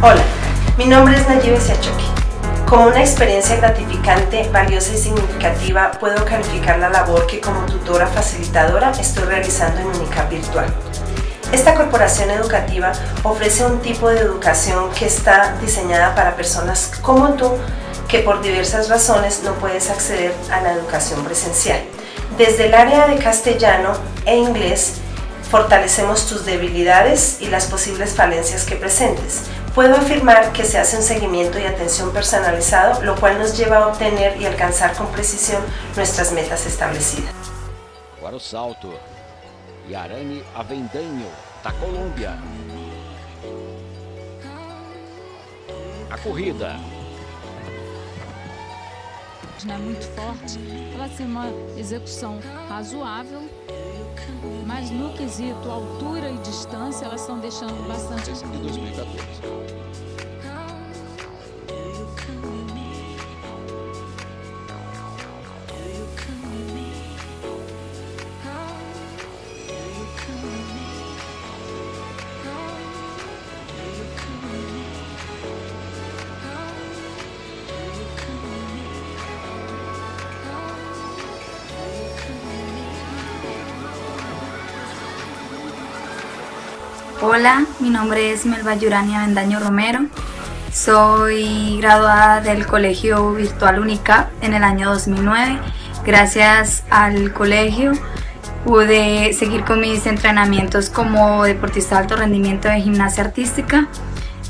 Hola, mi nombre es Nayibe Siachoque. Como una experiencia gratificante, valiosa y significativa, puedo calificar la labor que como tutora facilitadora estoy realizando en UNICAP Virtual. Esta corporación educativa ofrece un tipo de educación que está diseñada para personas como tú que por diversas razones no puedes acceder a la educación presencial. Desde el área de castellano e inglés, fortalecemos tus debilidades y las posibles falencias que presentes. Puedo afirmar que se hace un seguimiento y atención personalizado, lo cual nos lleva a obtener y alcanzar con precisión nuestras metas establecidas. Agora o salto. Yarani Avendanho, da Colômbia. A corrida. Não é muito forte, ela tem uma execução razoável, mas no quesito altura e distância estão deixando bastante. Esse de 2014. Hola, mi nombre es Melba Yurania Vendaño Romero. Soy graduada del Colegio Virtual UNICAP en el año 2009. Gracias al colegio pude seguir con mis entrenamientos como deportista de alto rendimiento de gimnasia artística.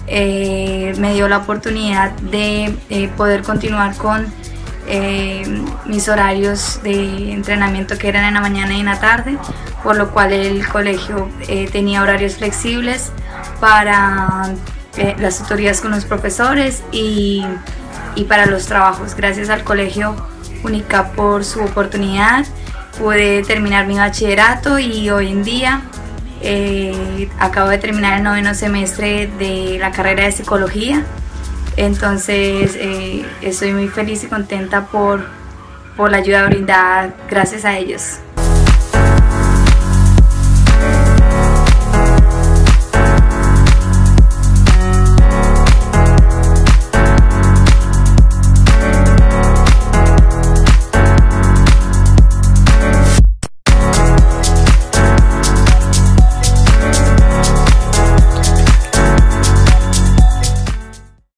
Eh, me dio la oportunidad de eh, poder continuar con eh, mis horarios de entrenamiento que eran en la mañana y en la tarde, por lo cual el colegio eh, tenía horarios flexibles para eh, las tutorías con los profesores y, y, para los trabajos. Gracias al colegio UNICAP por su oportunidad pude terminar mi bachillerato y hoy en día acabo de terminar el noveno semestre de la carrera de psicología entonces, eh, estoy muy feliz y contenta por, por la ayuda brindada gracias a ellos.